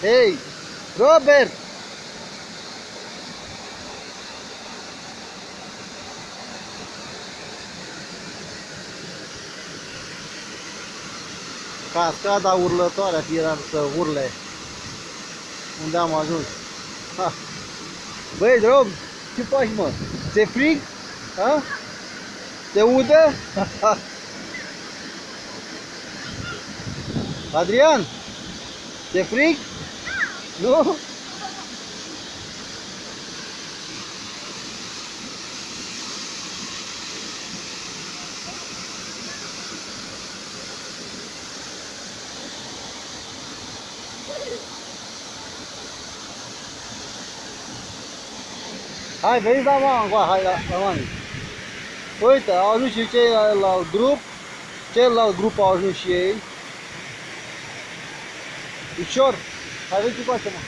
Hei, Robert! Cascada urlătoare a tiran să urle. Unde am ajuns? Ha. Băi, Rob, ce faci, mă? Ți-e frig? Ha? Te udă? Adrian, te frig? Ai, vem dar uma guarraia lá, mãe. Oi, tá, ó, gente, tinha lá o grupo. Tinha lá o grupo, ó, gente, aí. E chora. 还是去挂什么？